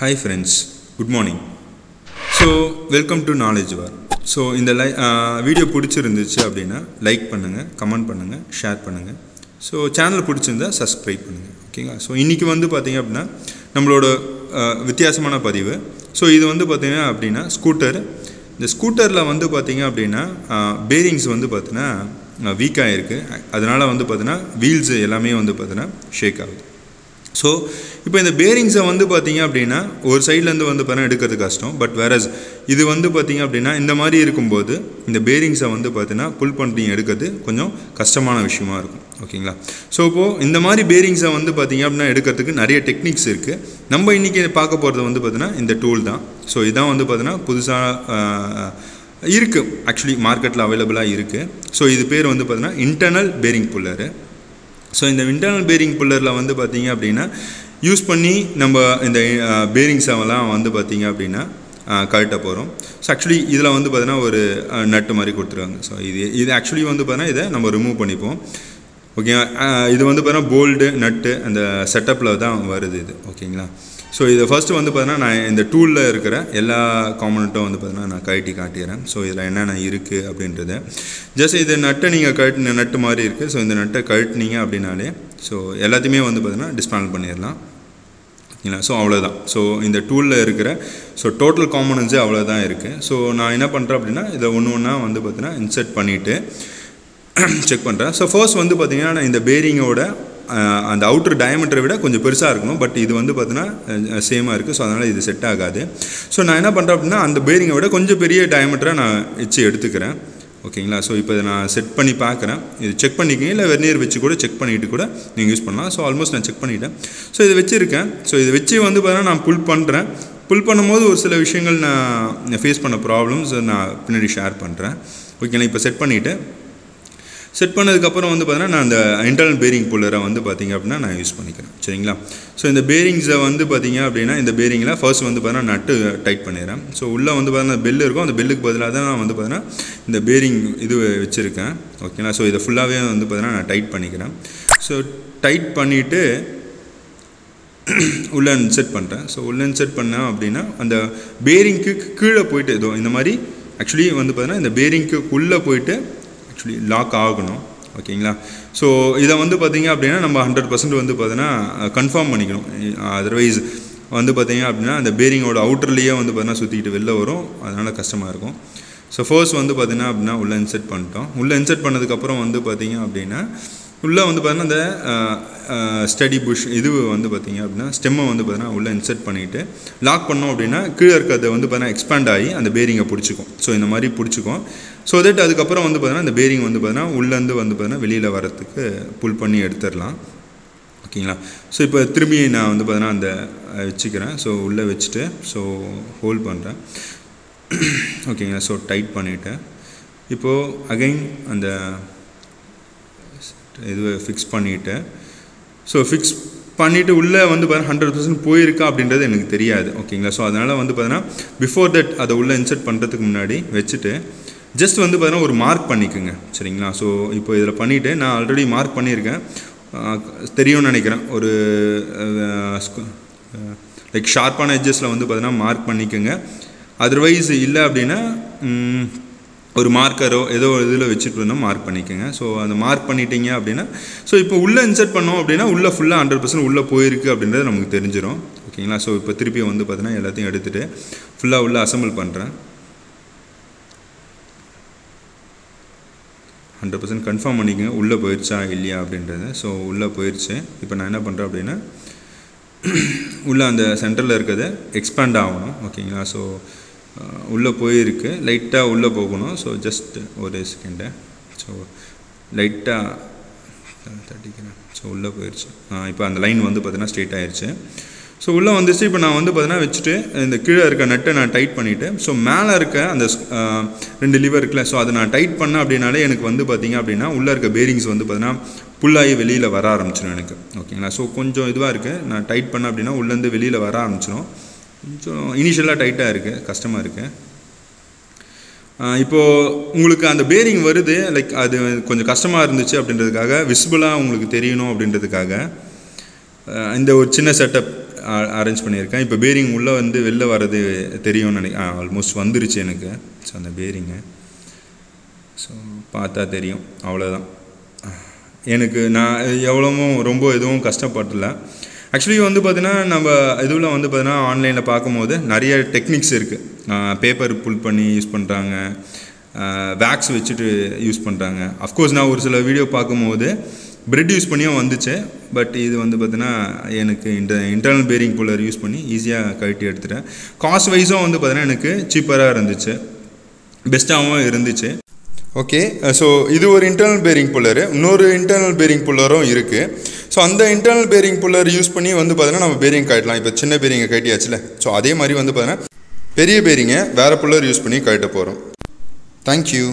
Hi friends good morning so welcome to knowledge war so இந்த லை video பிடிச்சிருந்துச்சு அப்படின்னா லைக் பண்ணுங்கள் கமெண்ட் பண்ணுங்கள் ஷேர் பண்ணுங்கள் ஸோ சேனல் பிடிச்சிருந்தா சப்ஸ்கிரைப் பண்ணுங்கள் ஓகேங்களா ஸோ இன்றைக்கி வந்து பார்த்திங்க அப்படின்னா நம்மளோட வித்தியாசமான பதிவு. ஸோ இது வந்து பார்த்திங்க அப்படின்னா ஸ்கூட்டர் இந்த ஸ்கூட்டரில் வந்து பார்த்திங்க அப்படின்னா பேரிங்ஸ் வந்து பார்த்தீங்கன்னா வீக்காக இருக்குது அதனால் வந்து பார்த்தீங்கன்னா வீல்ஸ் எல்லாமே வந்து பார்த்தீங்கன்னா ஷேக் ஆகுது. ஸோ இப்போ இந்த பேரிங்ஸை வந்து பார்த்தீங்க அப்படின்னா ஒரு சைட்லேருந்து வந்து பார்த்தீங்கன்னா எடுக்கிறது கஷ்டம். பட் வேறஸ் இது வந்து பார்த்தீங்க அப்படின்னா இந்த மாதிரி இருக்கும்போது இந்த பேரிங்ஸை வந்து பார்த்தீங்கன்னா புல் பண்ணி எடுக்கிறது கொஞ்சம் கஷ்டமான விஷயமா இருக்கும். ஓகேங்களா ஸோ இப்போது இந்த மாதிரி பேரிங்ஸை வந்து பார்த்தீங்க அப்படின்னா எடுக்கிறதுக்கு நிறைய டெக்னிக்ஸ் இருக்குது நம்ம இன்றைக்கி பார்க்க போகிறது வந்து பார்த்தீங்கன்னா இந்த டூல் தான். ஸோ இதான் வந்து பார்த்தீங்கன்னா புதுசாக இருக்குது ஆக்சுவலி மார்க்கெட்டில் அவைலபிளாக இருக்குது ஸோ இது பேர் வந்து பார்த்தீங்கன்னா இன்டர்னல் பேரிங் புல்லரு ஸோ இந்த இன்டர்னல் பேரிங் புல்லரில் வந்து பார்த்தீங்க அப்படின்னா யூஸ் பண்ணி நம்ம இந்த பேரிங்ஸ் எல்லாம் வந்து பார்த்தீங்க அப்படின்னா கழட்ட போகிறோம் ஸோ ஆக்சுவலி இதில் வந்து பார்த்தீங்கன்னா ஒரு நட்டு மாதிரி கொடுத்துருவாங்க ஸோ இது இது ஆக்சுவலி வந்து பார்த்தீங்கன்னா இதை நம்ம ரிமூவ் பண்ணிப்போம். ஓகே இது வந்து பார்த்தீங்கன்னா போல்டு நட்டு அந்த செட்டப்பில் தான் வருது இது. ஓகேங்களா ஸோ இதை ஃபஸ்ட்டு வந்து பார்த்தீங்கன்னா நான் இந்த டூலில் இருக்கிற எல்லா காம்பனண்ட்டும் வந்து பார்த்தீங்கன்னா நான் கழட்டி காட்டிடுறேன் ஸோ இதில் என்னென்ன இருக்குது அப்படின்றது. ஜஸ்ட் இது நட்டை நீங்கள் கழட்டின நட்டு மாதிரி இருக்குது ஸோ இந்த நட்டை கழட்டினீங்க அப்படின்னாலே ஸோ எல்லாத்தையுமே வந்து பார்த்தீங்கன்னா டிஸ்மேண்டில் பண்ணிடலாம். ஓகேங்களா ஸோ அவ்வளோதான் ஸோ இந்த டூலில் இருக்கிற ஸோ டோட்டல் காம்பனன்ஸே அவ்வளோதான் இருக்குது ஸோ நான் என்ன பண்ணுறேன் அப்படின்னா இதை ஒன்று ஒன்றா வந்து பார்த்தீங்கன்னா இன்சர்ட் பண்ணிவிட்டு செக் பண்ணுறேன் ஸோ ஃபர்ஸ்ட் வந்து பார்த்திங்கன்னா நான் இந்த பேரிங்கோட அந்த அவுட்டர் டயமீட்டரை விட கொஞ்சம் பெருசாக இருக்கணும். பட் இது வந்து பார்த்தீங்கன்னா சேமாக இருக்குது ஸோ அதனால் இது செட் ஆகாது. ஸோ நான் என்ன பண்ணுறேன் அப்படின்னா அந்த பேரிங்கை விட கொஞ்சம் பெரிய டயமீட்டரை நான் வச்சு எடுத்துக்கிறேன். ஓகேங்களா ஸோ இப்போ இதை நான் செட் பண்ணி பார்க்குறேன் இது செக் பண்ணிக்கிங்க. இல்லை வெர்னியர் வச்சு கூட செக் பண்ணிக்கிட்டு கூட நீங்கள் யூஸ் பண்ணலாம். ஸோ ஆல்மோஸ்ட் நான் செக் பண்ணிட்டேன். ஸோ இதை வச்சுருக்கேன். ஸோ இதை வச்சு வந்து பார்த்தீங்கன்னா நான் புல் பண்ணுறேன் புல் பண்ணும்போது ஒரு சில விஷயங்கள் நான் ஃபேஸ் பண்ண ப்ராப்ளம்ஸ் நான் பின்னாடி ஷேர் பண்ணுறேன் ஓகேங்களா இப்போ செட் பண்ணிவிட்டு செட் பண்ணதுக்கப்புறம் வந்து பார்த்தீங்கன்னா நான் அந்த இன்டர்னல் பேரிங் புல்லரை வந்து பார்த்திங்க அப்படின்னா நான் யூஸ் பண்ணிக்கிறேன். சரிங்களா? ஸோ இந்த பேரிங்ஸை வந்து பார்த்திங்க அப்படின்னா இந்த பேரிங்கில் ஃபர்ஸ்ட் வந்து பார்த்தீங்கன்னா நட்டு டைட் பண்ணிடுறேன். ஸோ உள்ளே வந்து பார்த்தீங்கன்னா பெல் இருக்கும். அந்த பெல்லுக்கு பதிலாக தான் நான் வந்து பார்த்தீங்கன்னா இந்த பேரிங் இது வச்சுருக்கேன். ஓகேங்களா ஸோ இதை ஃபுல்லாகவே வந்து பார்த்தீங்கன்னா நான் டைட் பண்ணிக்கிறேன். ஸோ டைட் பண்ணிவிட்டு உள்ள இன்செட் பண்ணுறேன் ஸோ உள்ள இன்செட் பண்ணேன் அப்படின்னா அந்த பேரிங்க்கு கீழே போயிட்டு ஏதோ இந்த மாதிரி ஆக்சுவலி வந்து பார்த்தீங்கன்னா இந்த பேரிங்க்கு உள்ளே போயிட்டு ஆக்சுவலி லாக் ஆகணும். ஓகேங்களா? ஸோ இதை வந்து பார்த்தீங்க அப்படின்னா நம்ம ஹண்ட்ரட் பர்சன்ட் வந்து பார்த்தீங்கன்னா கன்ஃபார்ம் பண்ணிக்கணும். அதர்வைஸ் வந்து பார்த்தீங்க அப்படின்னா அந்த பேரிங்கோட அவுட்டர்லேயே வந்து பார்த்தீங்கன்னா சுற்றிக்கிட்டு வெளில வரும். அதனால் கஷ்டமாக இருக்கும். ஸோ ஃபர்ஸ்ட் வந்து பார்த்தீங்கன்னா அப்படின்னா உள்ளே இன்செர்ட் பண்ணிட்டோம். உள்ளே இன்செர்ட் பண்ணதுக்கப்புறம் வந்து பார்த்தீங்க அப்படின்னா உள்ளே வந்து பார்த்தீங்கன்னா இந்த ஸ்டடி புஷ் இது வந்து பார்த்திங்க அப்படின்னா ஸ்டெம்மை வந்து பார்த்தீங்கன்னா உள்ளே இன்செர்ட் பண்ணிவிட்டு லாக் பண்ணோம் அப்படின்னா கீழே இருக்கிறத வந்து பார்த்தீங்கன்னா எக்ஸ்பேண்ட் ஆகி அந்த பேரிங்கை பிடிச்சிக்கும். ஸோ இந்த மாதிரி பிடிச்சிக்கும். ஸோ தட் அதுக்கப்புறம் வந்து பார்த்தீங்கன்னா இந்த பேரிங் வந்து பார்த்தீங்கன்னா உள்ளேருந்து வந்து பார்த்தீங்கன்னா வெளியில் வரத்துக்கு புல் பண்ணி எடுத்துடலாம். ஓகேங்களா? ஸோ இப்போ திரும்பி நான் வந்து பார்த்தீங்கன்னா அந்த வச்சுக்கிறேன். ஸோ உள்ளே வச்சுட்டு ஸோ ஹோல்ட் பண்ணுறேன் ஓகேங்களா? ஸோ டைட் பண்ணிவிட்டேன் இப்போது அகைன் அந்த இதுவை ஃபிக்ஸ் பண்ணிவிட்டு ஸோ ஃபிக்ஸ் பண்ணிவிட்டு உள்ளே வந்து பார்த்தீங்கன்னா ஹண்ட்ரட் பர்சன்ட் போயிருக்கா அப்படின்றது எனக்கு தெரியாது. ஓகேங்களா ஸோ அதனால் வந்து பார்த்தீங்கன்னா பிஃபோர் தட் அதை உள்ளே இன்சர்ட் பண்ணுறதுக்கு முன்னாடி வச்சுட்டு ஜஸ்ட் வந்து பார்த்தீங்கன்னா ஒரு மார்க் பண்ணிக்கோங்க. சரிங்களா? ஸோ இப்போ இதில் பண்ணிவிட்டு நான் ஆல்ரெடி மார்க் பண்ணியிருக்கேன். தெரியும்னு நினைக்கிறேன். ஒரு லைக் ஷார்ப்பான எட்ஜஸில் வந்து பார்த்தீங்கன்னா மார்க் பண்ணிக்கோங்க. அதர்வைஸ் இல்லை அப்படின்னா ஒரு மார்க்கரோ ஏதோ ஒரு இதில் வச்சுட்டு இருந்தால் மார்க் பண்ணிக்கோங்க. ஸோ அந்த மார்க் பண்ணிட்டீங்க அப்படின்னா ஸோ இப்போ உள்ளே இன்சர்ட் பண்ணோம் அப்படின்னா உள்ளே ஃபுல்லாக ஹண்ட்ரட் பர்சன்ட் உள்ளே போயிருக்கு அப்படின்றது நமக்கு தெரிஞ்சிடும் ஓகேங்களா ஸோ இப்போ திருப்பி வந்து பார்த்தீங்கன்னா எல்லாத்தையும் எடுத்துகிட்டு ஃபுல்லாக உள்ளே அசம்பிள் பண்ணுறேன் ஹண்ட்ரட் பர்சன்ட் கன்ஃபார்ம் பண்ணிக்கோங்க உள்ளே போயிடுச்சா இல்லையா அப்படின்றது. ஸோ உள்ளே போயிடுச்சு இப்போ நான் என்ன பண்ணுறேன் அப்படின்னா உள்ளே அந்த சென்டரில் இருக்கிறது எக்ஸ்பேண்ட் ஆகணும். ஓகேங்களா ஸோ உள்ளே போயிருக்கு. லைட்டாக உள்ளே போகணும். ஸோ ஜஸ்ட் ஒரு செகண்டு ஸோ லைட்டாக தட்டிக்கிறேன். ஸோ உள்ளே போயிடுச்சு இப்போ அந்த லைன் வந்து பார்த்தீங்கன்னா ஸ்ட்ரெயிட் ஆயிடுச்சு ஸோ உள்ளே வந்துச்சு. இப்போ நான் வந்து பார்த்தீங்கன்னா வச்சுட்டு இந்த கீழே இருக்க நட்டை நான் டைட் பண்ணிவிட்டு ஸோ மேலே இருக்க அந்த ரெண்டு லிவர் இருக்குல்ல ஸோ அதை நான் டைட் பண்ணேன் அப்படின்னாலே எனக்கு வந்து பார்த்திங்க அப்படின்னா உள்ளே இருக்க பேரிங்ஸ் வந்து பார்த்தீங்கன்னா புல்லாகி வெளியில் வர ஆரம்பிச்சிடும் எனக்கு. ஓகேங்களா ஸோ கொஞ்சம் இதுவாக இருக்குது நான் டைட் பண்ணேன் அப்படின்னா உள்ளேருந்து வெளியில் வர ஆரம்பிச்சிடும் கொஞ்சம் இனிஷியலாக டைட்டாக இருக்குது கஷ்டமாக இருக்குது இப்போது உங்களுக்கு அந்த பேரிங் வருது லைக் அது கொஞ்சம் கஷ்டமாக இருந்துச்சு அப்படின்றதுக்காக விசிபிளாக உங்களுக்கு தெரியணும் அப்படின்றதுக்காக இந்த ஒரு சின்ன செட்டப் அரேஞ்ச் பண்ணியிருக்கேன். இப்போ பேரிங் உள்ளே வந்து வெளில வர்றது தெரியும்னு நினைக்க ஆல்மோஸ்ட் வந்துருச்சு எனக்கு. ஸோ அந்த பேரிங்கு ஸோ பார்த்தா தெரியும். அவ்வளோதான் எனக்கு நான் எவ்வளவும் ரொம்ப எதுவும் கஷ்டப்படல. ஆக்சுவலி வந்து பார்த்தீங்கன்னா நம்ம இதுவில் வந்து பார்த்தீங்கன்னா ஆன்லைனில் பார்க்கும்போது நிறைய டெக்னிக்ஸ் இருக்குது பேப்பர் புல் பண்ணி யூஸ் பண்ணுறாங்க வேக்ஸ் வச்சுட்டு யூஸ் பண்ணுறாங்க அஃப்கோர்ஸ் நான் ஒரு சில வீடியோ பார்க்கும்போது பிரெட் யூஸ் பண்ணியும் வந்துச்சு. பட் இது வந்து பார்த்தீங்கன்னா எனக்கு இந்த இன்டர்னல் பேரிங் புல்லர் யூஸ் பண்ணி ஈஸியாக கழட்டி எடுத்துட்டேன். காஸ்ட் வைஸும் வந்து பார்த்தீங்கன்னா எனக்கு சீப்பராக இருந்துச்சு. பெஸ்ட்டாகவும் இருந்துச்சு. ஓகே ஸோ uh, இது ஒரு இன்டர்னல் பேரிங் புல்லரு இன்னொரு இன்டர்னல் பேரிங் புல்லரும் இருக்குது ஸோ அந்த இன்டர்னல் பேரிங் புல்லர் யூஸ் பண்ணி வந்து பார்த்தீங்கன்னா நம்ம பேரிங் கட்டலாம் இப்போ சின்ன பேரிங்கை கட்டியாச்சுல. ஸோ அதே மாதிரி வந்து பார்த்தீங்கன்னா பெரிய பேரிங்கை வேறு புல்லர் யூஸ் பண்ணி கட்ட போகிறோம் தேங்க்யூ